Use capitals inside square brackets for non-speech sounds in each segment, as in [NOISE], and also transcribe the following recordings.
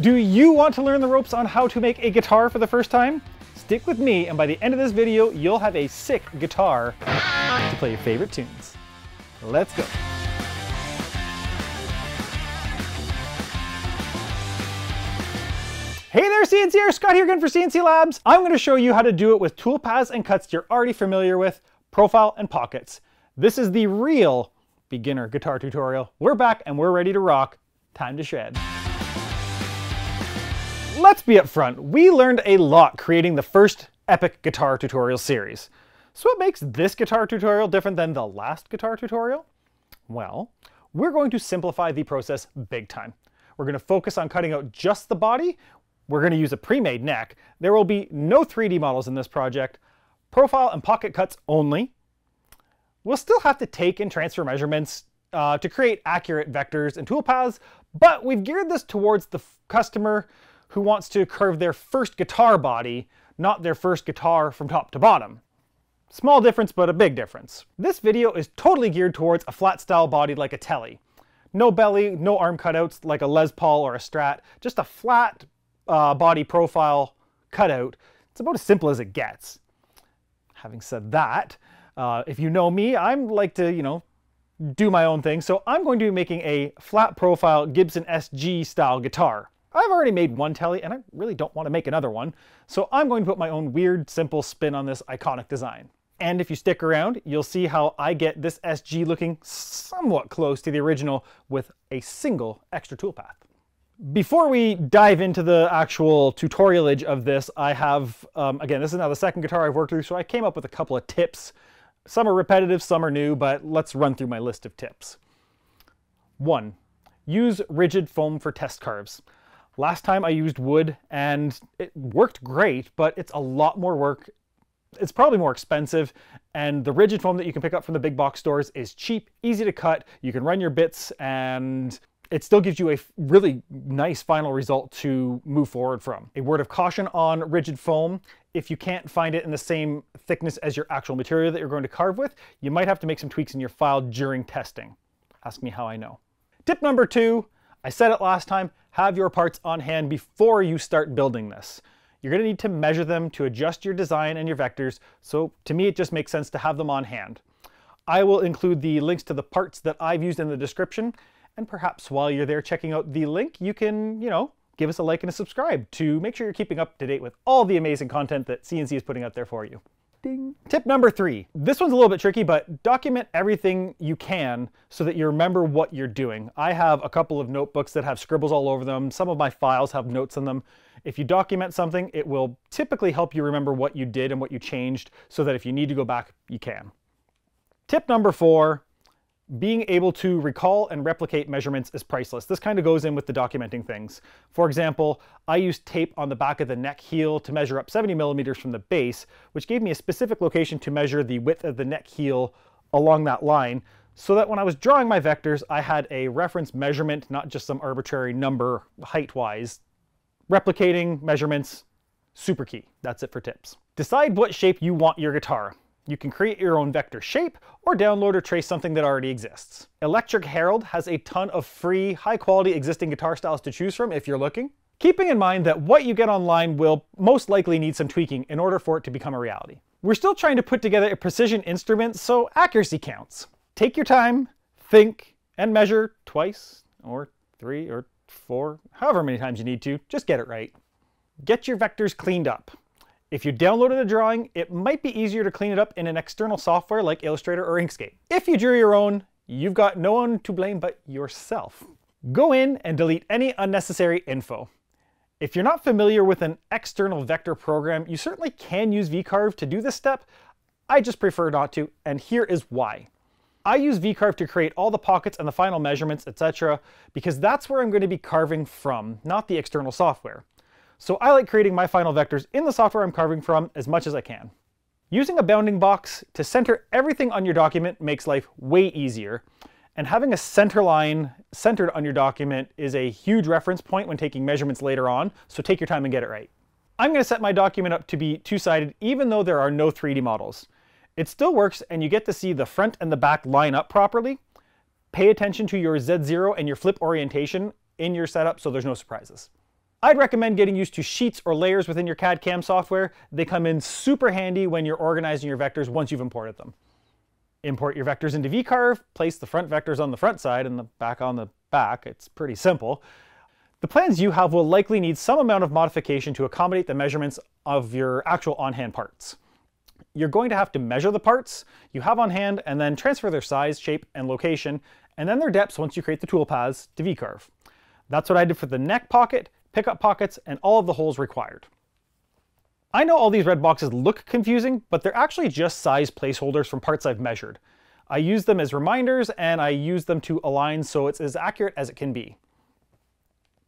Do you want to learn the ropes on how to make a guitar for the first time? Stick with me and by the end of this video, you'll have a sick guitar to play your favorite tunes. Let's go. Hey there CNCers, Scott here again for Sienci Labs. I'm going to show you how to do it with tool paths and cuts you're already familiar with, profile and pockets. This is the real beginner guitar tutorial. We're back and we're ready to rock. Time to shred. Let's be upfront, we learned a lot creating the first epic guitar tutorial series. So what makes this guitar tutorial different than the last guitar tutorial? Well, we're going to simplify the process big time. We're going to focus on cutting out just the body we're going to use a pre-made neck. There will be no 3D models in this project, profile and pocket cuts only. We'll still have to take and transfer measurements uh, to create accurate vectors and toolpaths, but we've geared this towards the customer who wants to curve their first guitar body, not their first guitar from top to bottom. Small difference, but a big difference. This video is totally geared towards a flat style body like a Tele. No belly, no arm cutouts like a Les Paul or a Strat, just a flat uh, body profile cutout. It's about as simple as it gets. Having said that, uh, if you know me, I'm like to, you know, do my own thing. So I'm going to be making a flat profile Gibson SG style guitar. I've already made one Tele and I really don't want to make another one. So I'm going to put my own weird, simple spin on this iconic design. And if you stick around, you'll see how I get this SG looking somewhat close to the original with a single extra toolpath. Before we dive into the actual tutorialage of this, I have, um, again, this is now the second guitar I've worked through, so I came up with a couple of tips. Some are repetitive, some are new, but let's run through my list of tips. One, use rigid foam for test carves. Last time I used wood and it worked great, but it's a lot more work. It's probably more expensive and the rigid foam that you can pick up from the big box stores is cheap, easy to cut. You can run your bits and it still gives you a really nice final result to move forward from. A word of caution on rigid foam, if you can't find it in the same thickness as your actual material that you're going to carve with, you might have to make some tweaks in your file during testing. Ask me how I know. Tip number two, I said it last time, have your parts on hand before you start building this. You're gonna need to measure them to adjust your design and your vectors, so to me it just makes sense to have them on hand. I will include the links to the parts that I've used in the description, and perhaps while you're there checking out the link, you can, you know, give us a like and a subscribe to make sure you're keeping up to date with all the amazing content that Sienci is putting out there for you. Ding. Tip number three. This one's a little bit tricky, but document everything you can so that you remember what you're doing. I have a couple of notebooks that have scribbles all over them. Some of my files have notes in them. If you document something, it will typically help you remember what you did and what you changed so that if you need to go back, you can. Tip number four, being able to recall and replicate measurements is priceless. This kind of goes in with the documenting things. For example, I used tape on the back of the neck heel to measure up 70 millimeters from the base, which gave me a specific location to measure the width of the neck heel along that line, so that when I was drawing my vectors, I had a reference measurement, not just some arbitrary number height-wise. Replicating measurements, super key. That's it for tips. Decide what shape you want your guitar. You can create your own vector shape or download or trace something that already exists. Electric Herald has a ton of free, high quality existing guitar styles to choose from if you're looking. Keeping in mind that what you get online will most likely need some tweaking in order for it to become a reality. We're still trying to put together a precision instrument, so accuracy counts. Take your time, think, and measure twice, or three, or four, however many times you need to, just get it right. Get your vectors cleaned up. If you downloaded a drawing, it might be easier to clean it up in an external software like Illustrator or Inkscape. If you drew your own, you've got no one to blame but yourself. Go in and delete any unnecessary info. If you're not familiar with an external vector program, you certainly can use VCarve to do this step. I just prefer not to, and here is why. I use VCarve to create all the pockets and the final measurements, etc., because that's where I'm going to be carving from, not the external software. So I like creating my final vectors in the software I'm carving from as much as I can. Using a bounding box to center everything on your document makes life way easier. And having a center line centered on your document is a huge reference point when taking measurements later on, so take your time and get it right. I'm going to set my document up to be two-sided even though there are no 3D models. It still works and you get to see the front and the back line up properly. Pay attention to your Z0 and your flip orientation in your setup so there's no surprises. I'd recommend getting used to sheets or layers within your CAD CAM software. They come in super handy when you're organizing your vectors once you've imported them. Import your vectors into vCarve, place the front vectors on the front side and the back on the back. It's pretty simple. The plans you have will likely need some amount of modification to accommodate the measurements of your actual on-hand parts. You're going to have to measure the parts you have on hand and then transfer their size, shape, and location, and then their depths once you create the toolpaths to vCarve. That's what I did for the neck pocket, pickup pockets, and all of the holes required. I know all these red boxes look confusing, but they're actually just size placeholders from parts I've measured. I use them as reminders and I use them to align so it's as accurate as it can be.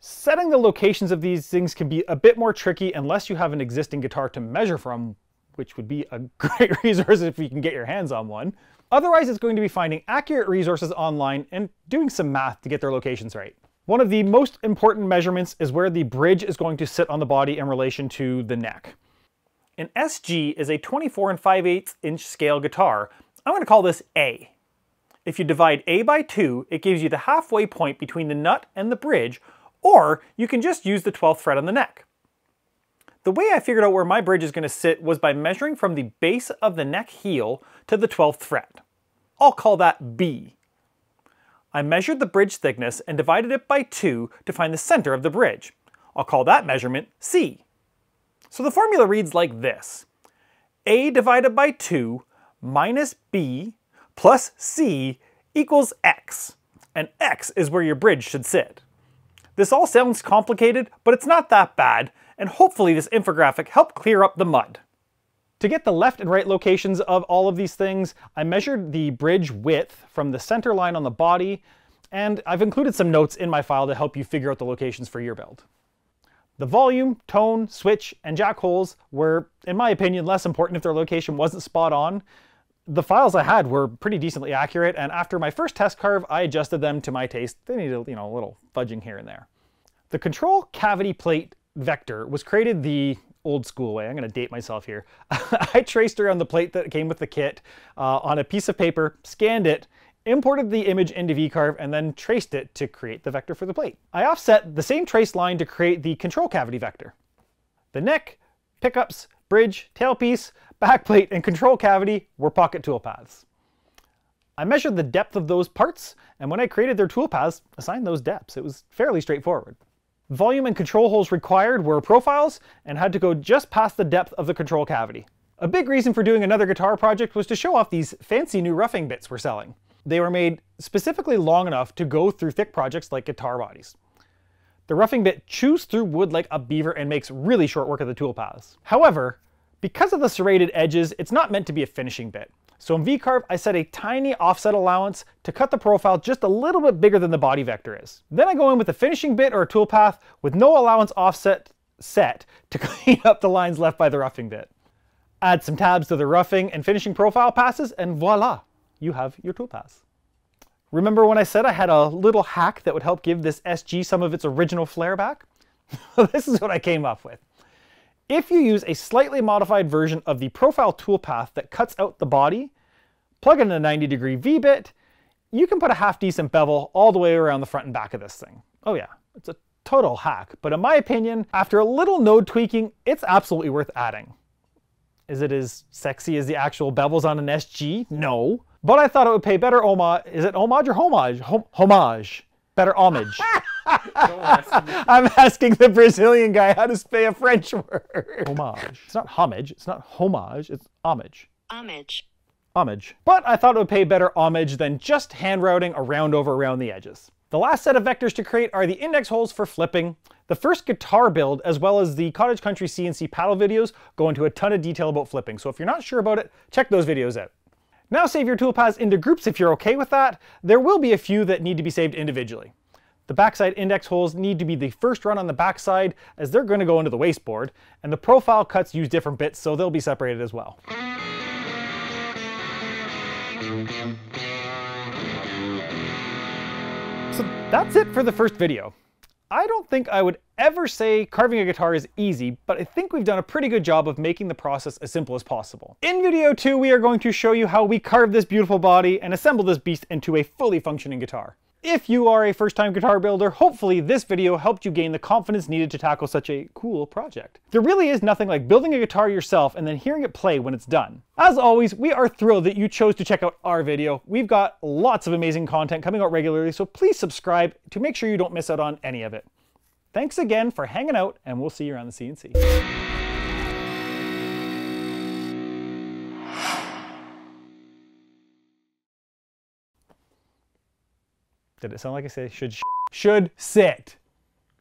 Setting the locations of these things can be a bit more tricky unless you have an existing guitar to measure from, which would be a [LAUGHS] great resource if you can get your hands on one. Otherwise, it's going to be finding accurate resources online and doing some math to get their locations right. One of the most important measurements is where the bridge is going to sit on the body in relation to the neck. An SG is a 24 and 5 8 inch scale guitar. I'm going to call this A. If you divide A by 2, it gives you the halfway point between the nut and the bridge, or you can just use the 12th fret on the neck. The way I figured out where my bridge is going to sit was by measuring from the base of the neck heel to the 12th fret. I'll call that B. I measured the bridge thickness and divided it by 2 to find the center of the bridge. I'll call that measurement C. So the formula reads like this. A divided by 2 minus B plus C equals X. And X is where your bridge should sit. This all sounds complicated, but it's not that bad, and hopefully this infographic helped clear up the mud. To get the left and right locations of all of these things, I measured the bridge width from the center line on the body, and I've included some notes in my file to help you figure out the locations for your build. The volume, tone, switch, and jack holes were, in my opinion, less important if their location wasn't spot on. The files I had were pretty decently accurate, and after my first test carve, I adjusted them to my taste. They needed, you know, a little fudging here and there. The control cavity plate vector was created the old school way. I'm going to date myself here. [LAUGHS] I traced around the plate that came with the kit uh, on a piece of paper, scanned it, imported the image into vCarve, and then traced it to create the vector for the plate. I offset the same trace line to create the control cavity vector. The neck, pickups, bridge, tailpiece, backplate, and control cavity were pocket toolpaths. I measured the depth of those parts, and when I created their toolpaths, assigned those depths. It was fairly straightforward. Volume and control holes required were profiles, and had to go just past the depth of the control cavity. A big reason for doing another guitar project was to show off these fancy new roughing bits we're selling. They were made specifically long enough to go through thick projects like guitar bodies. The roughing bit chews through wood like a beaver and makes really short work of the toolpaths. However, because of the serrated edges, it's not meant to be a finishing bit. So in vCarve, I set a tiny offset allowance to cut the profile just a little bit bigger than the body vector is. Then I go in with a finishing bit or a toolpath with no allowance offset set to [LAUGHS] clean up the lines left by the roughing bit. Add some tabs to the roughing and finishing profile passes and voila, you have your toolpaths. Remember when I said I had a little hack that would help give this SG some of its original flair back? [LAUGHS] this is what I came up with. If you use a slightly modified version of the profile toolpath that cuts out the body, plug in a 90 degree V-bit, you can put a half decent bevel all the way around the front and back of this thing. Oh yeah, it's a total hack, but in my opinion, after a little node tweaking, it's absolutely worth adding. Is it as sexy as the actual bevels on an SG? No. But I thought it would pay better homage. Is it homage or homage? Hom homage. Better homage. [LAUGHS] I'm asking the Brazilian guy how to say a French word. Homage. It's not homage. It's not homage. It's homage. Homage. Homage. But I thought it would pay better homage than just hand routing around over around the edges. The last set of vectors to create are the index holes for flipping. The first guitar build, as well as the Cottage Country CNC paddle videos, go into a ton of detail about flipping. So if you're not sure about it, check those videos out. Now save your toolpaths into groups if you're okay with that. There will be a few that need to be saved individually. The backside index holes need to be the first run on the backside as they're going to go into the wasteboard, and the profile cuts use different bits so they'll be separated as well. So that's it for the first video. I don't think I would ever say carving a guitar is easy, but I think we've done a pretty good job of making the process as simple as possible. In video 2, we are going to show you how we carve this beautiful body and assemble this beast into a fully functioning guitar. If you are a first-time guitar builder, hopefully this video helped you gain the confidence needed to tackle such a cool project. There really is nothing like building a guitar yourself and then hearing it play when it's done. As always, we are thrilled that you chose to check out our video. We've got lots of amazing content coming out regularly, so please subscribe to make sure you don't miss out on any of it. Thanks again for hanging out, and we'll see you around the CNC. Did it sound like I say should should sit?